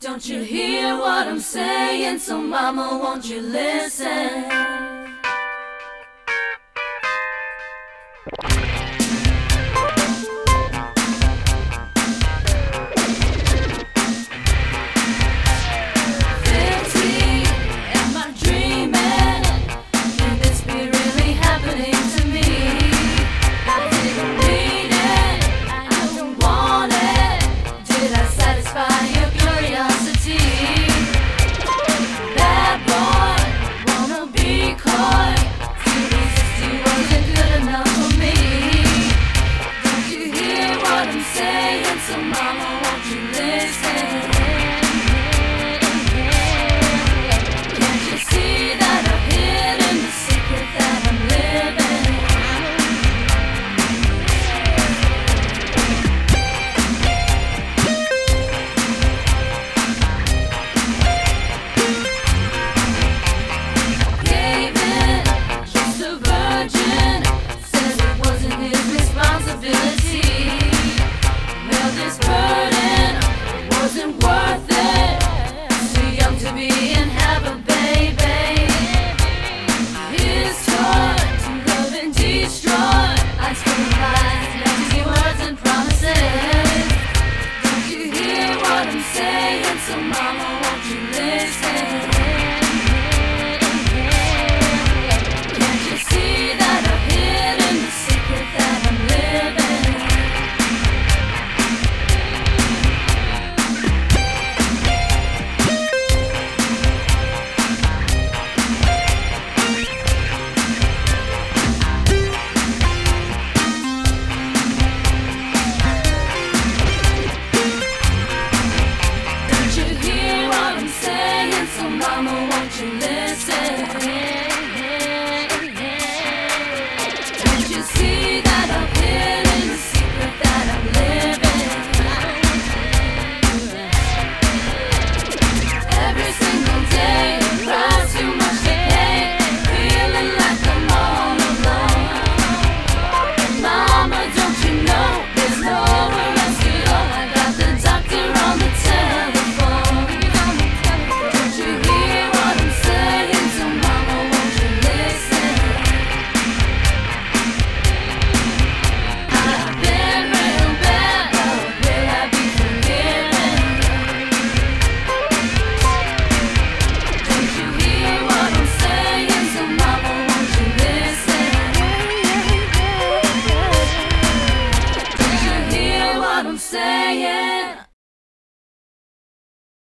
Don't you hear what I'm saying? So, mama, won't you listen? 妈妈。Saying.